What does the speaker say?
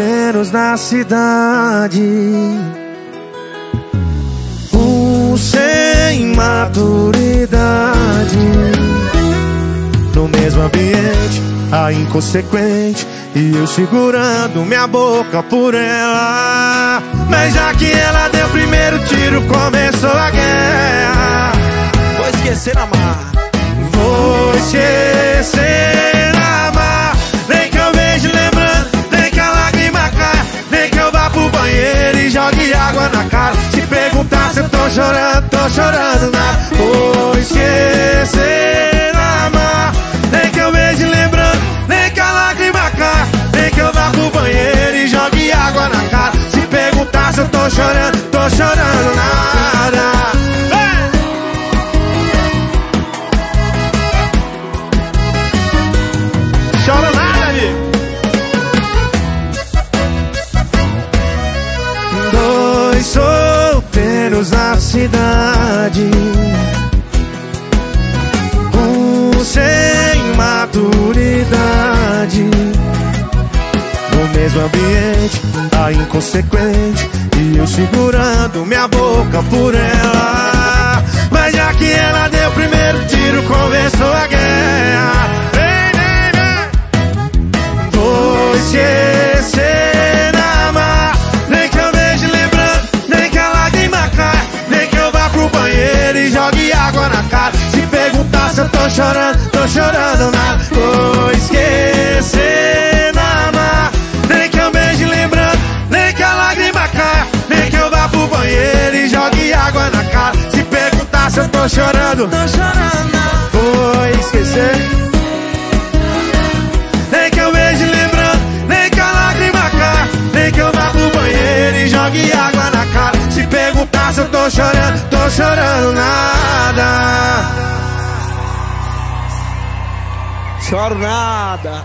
solteiros na cidade. Um sem maturidade. No mesmo ambiente, a inconsequente. E eu segurando minha boca por ela. Mas já que ela deu o primeiro tiro, começou a guerra. Vou esquecer amar. Vou esquecer e jogue água na cara. Se perguntar se eu tô chorando, tô chorando nada. Vou esquecer amar. Nem que eu vejo lembrando, nem que a lágrima caia. Nem que eu vá pro banheiro e jogue água na cara. Se perguntar se eu tô chorando, tô chorando solteiros na cidade. Um sem maturidade. No mesmo ambiente, a inconsequente. E eu segurando minha boca por ela. Chorando Tô chorando nada Vou esquecer amar Nem que eu vejo lembrando Nem que a lágrima caia. Nem que eu vá pro banheiro e jogue água na cara. Se perguntar se eu tô chorando Tô chorando. Vou esquecer. Nem que eu vejo lembrando Nem que a lágrima caia. Nem que eu vá pro banheiro e jogue água Choro nada.